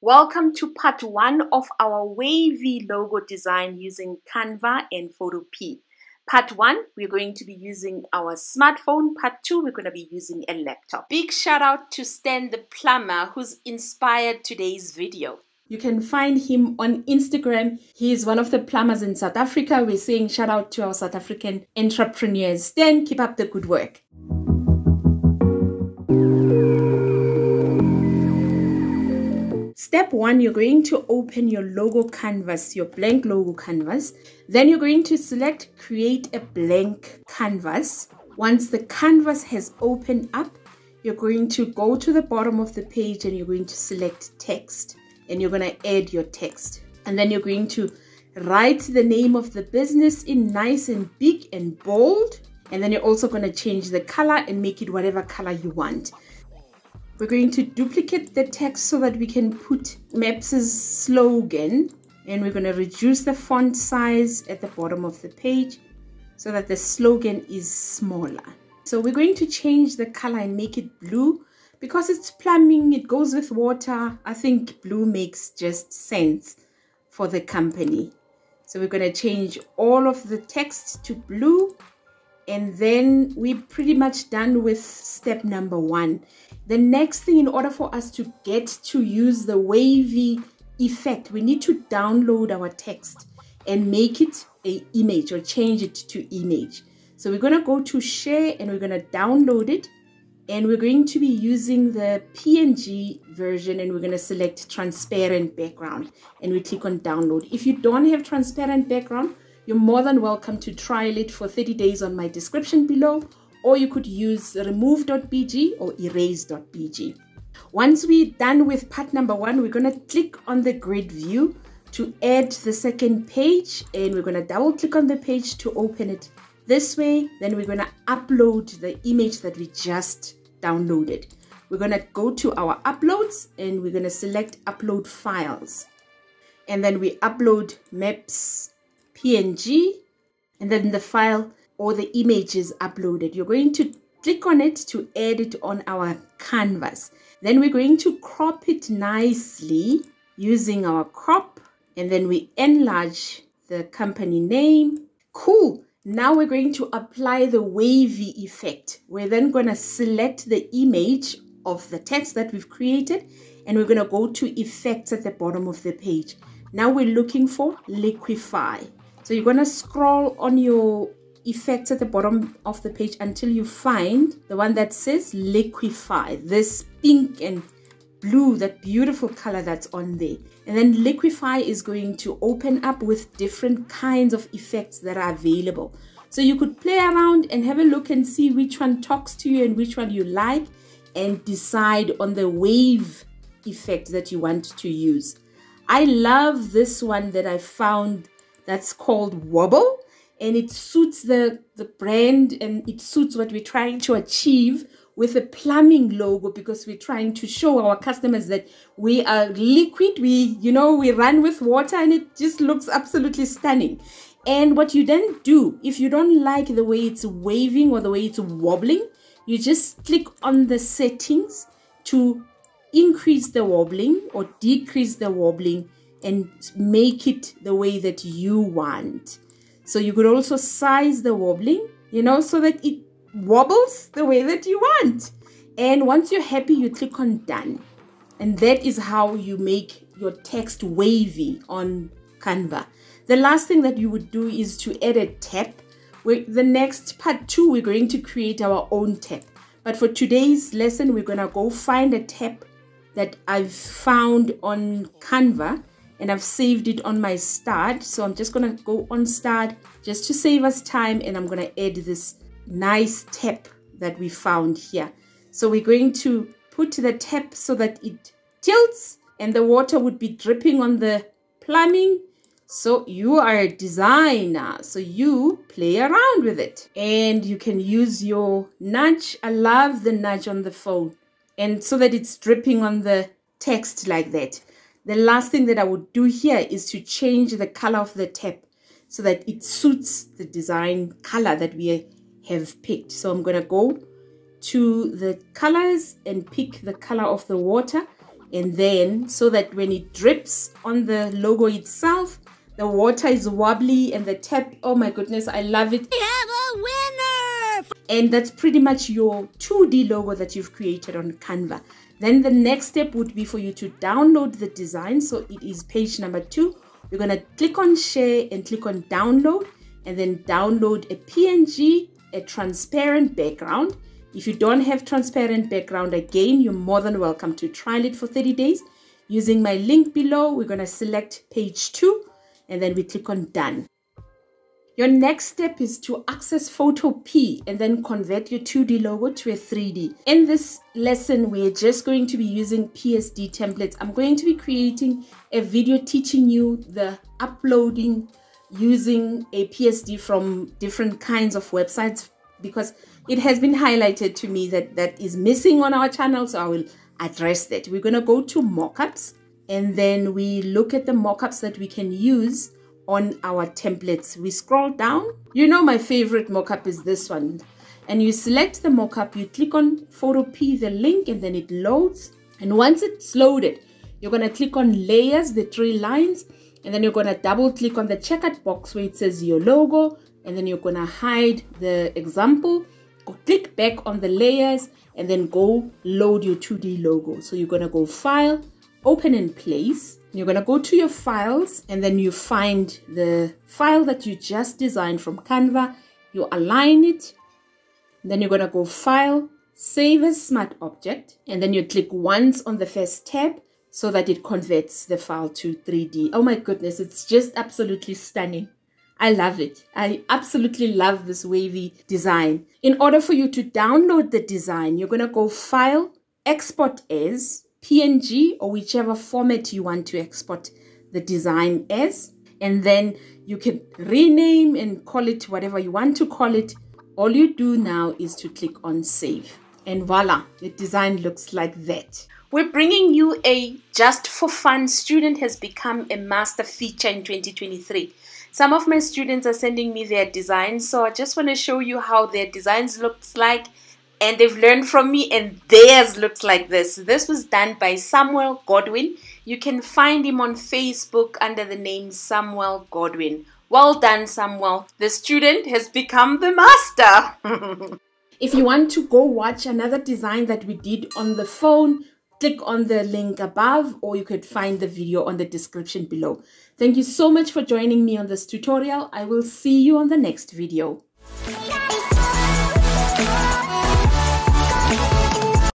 Welcome to part one of our wavy logo design using Canva and Photopea. Part one, we're going to be using our smartphone. Part two, we're going to be using a laptop. Big shout out to Stan the plumber who's inspired today's video. You can find him on Instagram. He is one of the plumbers in South Africa. We're saying shout out to our South African entrepreneurs. Stan, keep up the good work. Step one, you're going to open your logo canvas, your blank logo canvas. Then you're going to select create a blank canvas. Once the canvas has opened up, you're going to go to the bottom of the page and you're going to select text and you're going to add your text. And then you're going to write the name of the business in nice and big and bold. And then you're also going to change the color and make it whatever color you want. We're going to duplicate the text so that we can put MAPS's slogan and we're going to reduce the font size at the bottom of the page so that the slogan is smaller. So we're going to change the color and make it blue because it's plumbing, it goes with water. I think blue makes just sense for the company. So we're going to change all of the text to blue and then we're pretty much done with step number one. The next thing, in order for us to get to use the wavy effect, we need to download our text and make it a image or change it to image. So we're to go to share and we're to download it and we're going to be using the PNG version and we're to select transparent background and we click on download. If you don't have transparent background, you're more than welcome to trial it for 30 days on my description below, or you could use remove.bg or erase.bg. Once we're done with part number one, we're going to click on the grid view to add the second page and we're going to double click on the page to open it this way. Then we're going to upload the image that we just downloaded. We're going to go to our uploads and we're going to select upload files. And then we upload maps PNG and then the file or the image is uploaded. You're going to click on it to add it on our canvas. Then we're going to crop it nicely using our crop and then we enlarge the company name. Cool. Now we're going to apply the wavy effect. We're then going to select the image of the text that we've created and we're going to go to effects at the bottom of the page. Now we're looking for liquify. So you're going to scroll on your effects at the bottom of the page until you find the one that says liquify. This pink and blue, that beautiful color that's on there. And then liquify is going to open up with different kinds of effects that are available. So you could play around and have a look and see which one talks to you and which one you like and decide on the wave effect that you want to use. I love this one that I found that's called Wobble and it suits the, the brand and it suits what we're trying to achieve with a plumbing logo because we're trying to show our customers that we are liquid we you know we run with water and it just looks absolutely stunning. And what you then do if you don't like the way it's waving or the way it's wobbling you just click on the settings to increase the wobbling or decrease the wobbling and make it the way that you want. So you could also size the wobbling, you know, so that it wobbles the way that you want. And once you're happy, you click on done. And that is how you make your text wavy on Canva. The last thing that you would do is to add a. Where the next part two, we're going to create our own tab. But for today's lesson, we're going to go find a tab that I've found on Canva and I've saved it on my start. So I'm just to go on start just to save us time and I'm to add this nice tap that we found here. So we're going to put the tap so that it tilts and the water would be dripping on the plumbing. So you are a designer, so you play around with it. And you can use your nudge. I love the nudge on the phone. And so that it's dripping on the text like that. The last thing that I would do here is to change the color of the tap so that it suits the design color that we have picked. So I'm going to go to the colors and pick the color of the water and then so that when it drips on the logo itself, the water is wobbly and the tap, oh my goodness, I love it. We have a winner! And that's pretty much your 2D logo that you've created on Canva. Then the next step would be for you to download the design. So it is page number two. You're going to click on share and click on download and then download a PNG, a transparent background. If you don't have transparent background, again, you're more than welcome to trial it for 30 days. Using my link below, we're going to select page two and then we click on done. Your next step is to access Photopea and then convert your 2D logo to a 3D. In this lesson, we're just going to be using PSD templates. I'm going to be creating a video teaching you the uploading using a PSD from different kinds of websites because it has been highlighted to me that that is missing on our channel. So I will address that. We're going to go to mockups and then we look at the mockups that we can use on our templates. We scroll down. You know my favorite mockup is this one. And you select the mockup, you click on Photopea, the link, and then it loads. And once it's loaded, you're going to click on layers, the three lines, and then you're going to double click on the checkered box where it says your logo, and then you're going to hide the example. Click back on the layers, and then go load your 2D logo. So you're going to go File, Open in Place, you're going to go to your files and then you find the file that you just designed from Canva. You align it. Then you're going to go File, Save as Smart Object. And then you click once on the first tab so that it converts the file to 3D. Oh my goodness, it's just absolutely stunning. I love it. I absolutely love this wavy design. In order for you to download the design, you're going to go File, Export As, PNG or whichever format you want to export the design as. And then you can rename and call it whatever you want to call it. All you do now is to click on save. And voila, the design looks like that. We're bringing you a just for fun student has become a master feature in 2023. Some of my students are sending me their designs, so I just want to show you how their designs looks like and they've learned from me and theirs looks like this. This was done by Samuel Godwin. You can find him on Facebook under the name Samuel Godwin. Well done, Samuel. The student has become the master. if you want to go watch another design that we did on the phone, click on the link above or you could find the video on the description below. Thank you so much for joining me on this tutorial. I will see you on the next video.